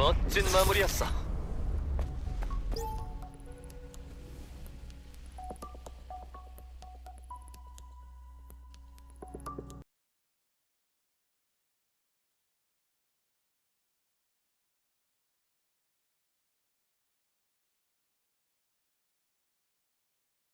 ばっちに守りやすさ。